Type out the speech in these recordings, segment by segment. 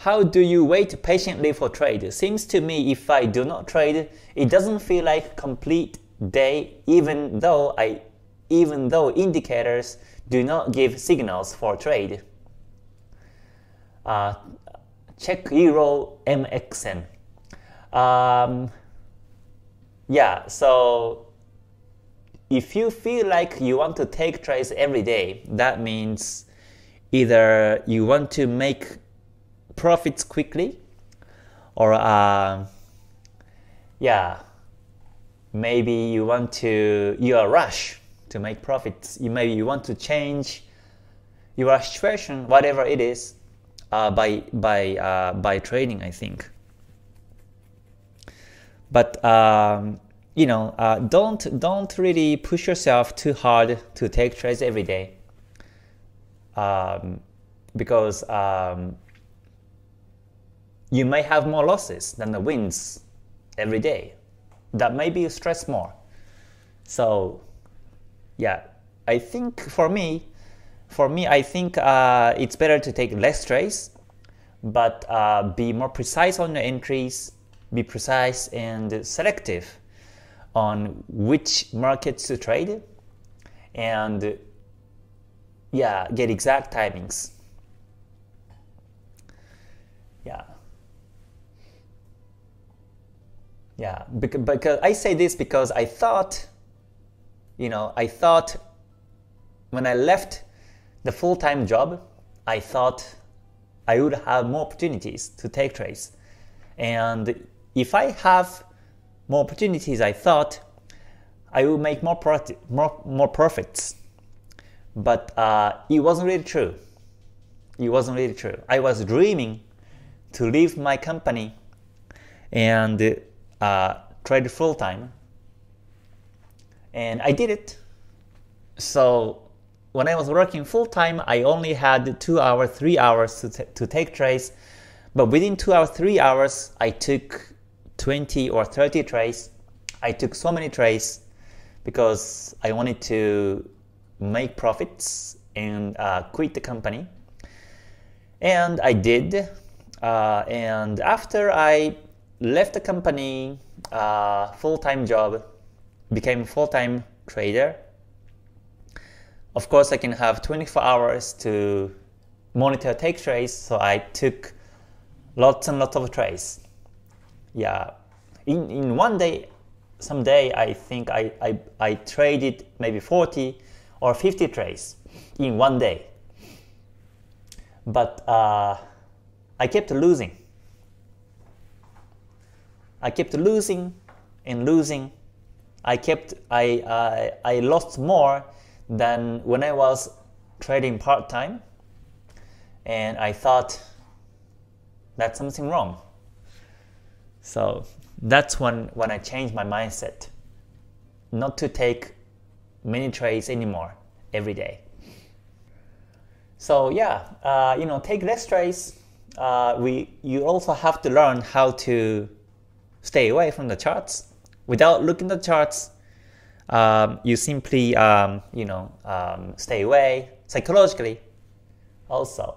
how do you wait patiently for trade? Seems to me if I do not trade, it doesn't feel like complete day even though I even though indicators do not give signals for trade. Uh, check Euro MXN. Um, yeah, so if you feel like you want to take trades every day, that means either you want to make profits quickly or uh, yeah maybe you want to you are rush to make profits. You maybe you want to change your situation whatever it is uh, by by uh, by trading I think. But um, you know uh, don't don't really push yourself too hard to take trades every day. Um, because um, you may have more losses than the wins every day. That may be stress more. So yeah, I think for me, for me, I think uh, it's better to take less trades, but uh, be more precise on the entries, be precise and selective on which markets to trade, and yeah, get exact timings. Yeah. Yeah, because I say this because I thought, you know, I thought when I left the full-time job, I thought I would have more opportunities to take trades. And if I have more opportunities, I thought I would make more profit, more, more profits. But uh, it wasn't really true. It wasn't really true. I was dreaming to leave my company and uh, trade full time, and I did it. So when I was working full time, I only had two hours, three hours to, to take trades. But within two hours, three hours, I took 20 or 30 trades. I took so many trades because I wanted to make profits and uh, quit the company. And I did. Uh, and after I left the company, uh, full-time job, became full-time trader. Of course, I can have 24 hours to monitor take trades, so I took lots and lots of trades. Yeah, in, in one day, someday I think I, I, I traded maybe 40 or 50 trades in one day. But uh, I kept losing. I kept losing and losing. I kept I I, I lost more than when I was trading part time, and I thought that's something wrong. So that's when when I changed my mindset, not to take many trades anymore every day. So yeah, uh, you know, take less trades. Uh, we you also have to learn how to stay away from the charts. Without looking at the charts, um, you simply um, you know um, stay away psychologically also.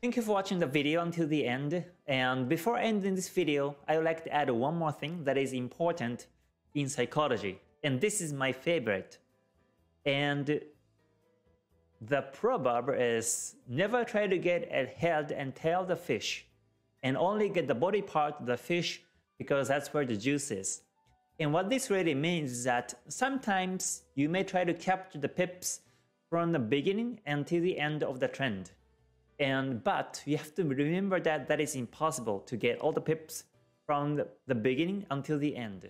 Thank you for watching the video until the end. And before ending this video, I would like to add one more thing that is important in psychology. And this is my favorite. And the proverb is never try to get a head and tail the fish and only get the body part of the fish because that's where the juice is. And what this really means is that sometimes you may try to capture the pips from the beginning until the end of the trend. And but you have to remember that that is impossible to get all the pips from the, beginning until the end.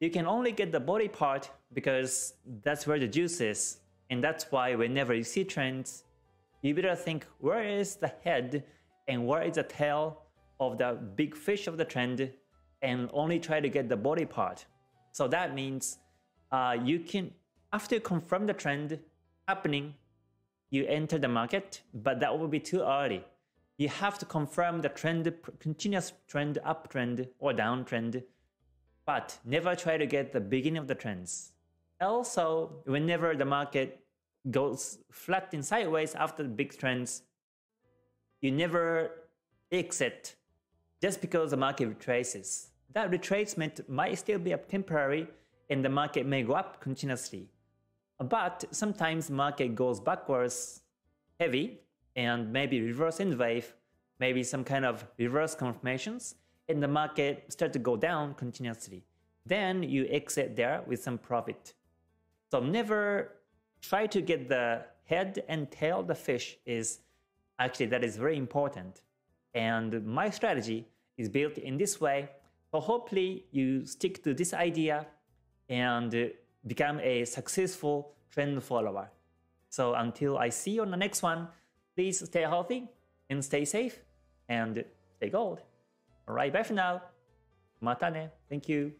You can only get the body part because that's where the juice is. And that's why whenever you see trends, you better think where is the head and where is the tail of the big fish of the trend and only try to get the body part. So that means uh, you can, after you confirm the trend happening, you enter the market, but that will be too early. You have to confirm the trend, continuous trend, uptrend or downtrend, but never try to get the beginning of the trends. Also, whenever the market goes flat and sideways after the big trends, you never exit just because the market retraces. That retracement might still be up temporary and the market may go up continuously. But sometimes market goes backwards heavy and maybe reverse in wave, maybe some kind of reverse confirmations, and the market start to go down continuously. Then you exit there with some profit. So never try to get the head and tail of the fish is actually that is very important. And my strategy is built in this way. So hopefully you stick to this idea and uh, become a successful trend follower. So until I see you on the next one, please stay healthy and stay safe and stay gold. Alright, bye for now. Matane. Thank you.